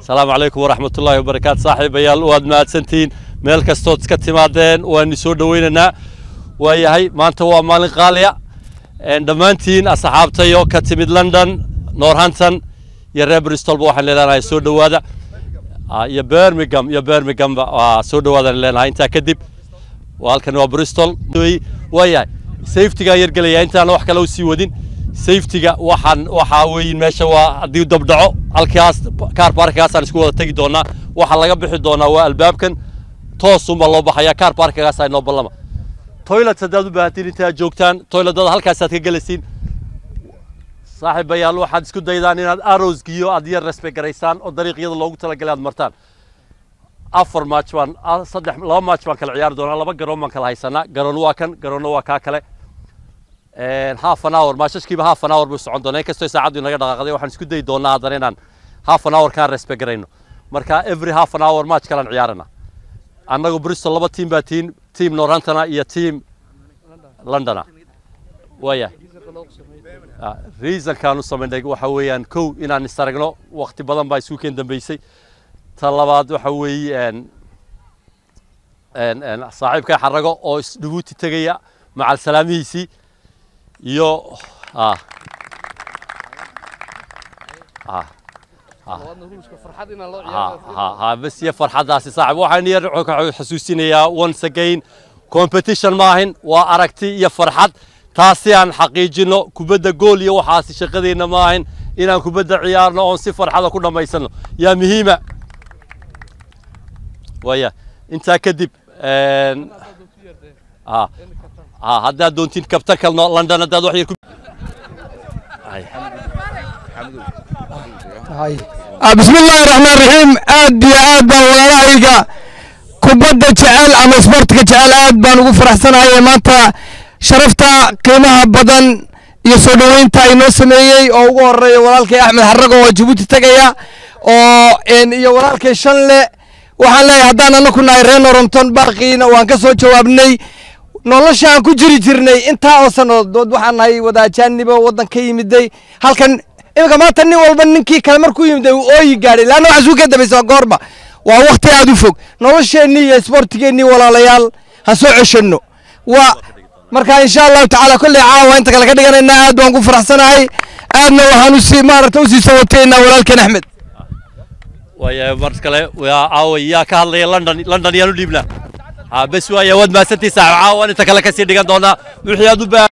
asalaamu calaykum waraxmat ullaahi wabarakaatu saaxiibayaal waad mahadsantihiin meel kastood iska timaadeen waani soo dhoweynaynaa waayahay maanta waa maalin qaaliya dhammaantiin asxaabtayo ka timid london norhampton iyo reer bristolba waxaan leenahay soo dhowaada. Iyo birmingham iyo birminghamba waa soo dhowaadaan leenahay. Intaa kadib halkan waa bristol. Waayahay safetygaan yargelaya intaana wax kale u sii wadin safetyga waxaan waxaa weeyin meesha waa haddii dabdhaco halkaas kaar baarkagaasaan isku wada tegi doonaa. Waxaa laga bixi doonaa waa albaabkan. Toosunbaa loo baxayaa kaar baarkagaasaa inoo ballama. Toilet haddaad u baahatiin intaad joogtaan toiletada halkaasaad ka gelaysiin saaxiibayaal waxaad isku daydaan inaad arrowsgiyo aad yar respect garaysaan oo dariiqyada loogu talagalay aad martaan. Afar match baan saddex laba match baan kala ciyaari doonaa laba garoon baan kala haysanaa. Garoon waa kan garoonna waa kaa kale half an hour ماشي كيف half an hour بس عندنا كستوي ساعدين نقدر نقضي واحد نسكت ده يدونا هذا لينان half an hour كان respect غيرينه مركا every half an hour ماش كلا نعيارنا أنا جو بريستول لبا team باتين team. نورانتنا يا team لندنا ويا reason كانوا صمدنا جو حوي أن كو إن أنا استرجعنا وقت بدل ما يسوق عندنا بيسي طلبات وحوي أن أن أن صاحب كحرقه أو دوتي تغيّا مع السلاميسي iyo bes iyo farxaddaasi saaxib waxaan yar xasuusinayaa once again. Competition maahin waa aragti iyo farxad. Taasi aan xaqiijino kubadda gool iyo waxaasi shaqadeenna maahin inaan kubadda ciyaarno oon si farxada ku dhammaysano yaa muhiima? Waya intaa kadib haddaad doontiin kabtan kalno london haddaad wax yar bismi illaahi raxmaan raxiim aad iyo aad baan walaalahayga kubadda jecel ama isboortiga jecel aad baan ugu faraxsanahay. Maanta sharafta qiimaha badan iyo soo dhoweynta inoo sameeyey oo ugu horreeya walaalkay axmed xarago oo jabuuti tegaya oo iyo walaalkay shanle. Waxaan leeyahay haddaan anaku nahay reer noromton baaqiina waan ka soo jawaabnay nolosha aan ku jiri jirnay. Intaa oo sannadood waxaan nahay wadaajaanibo waddan ka yimiday. Halkan iminka maanta nin walba ninkii kale markuu yimiday uu ooyi gaadhay. Laanna waxaa suu ka dambaysa goorma. Waa wakti aad u fog. Nolosheennii iyo isboortigeennii walaalayaal ha soo ceshanno. Waa marka insha allahu tacaala kolley caawa inta kale ka dhiganaynaa aad baan ku faraxsanahay. Aadna waxaan u sii maaragta u sii sawataynaa walaalkeen axmed. Waya mar kale caawa yaa ka hadlaya london london yaan u dhiibnaa bes waaya waad mahadsantii saaxib caawa inta kale ka sii dhigan doonaa wixii aad u baa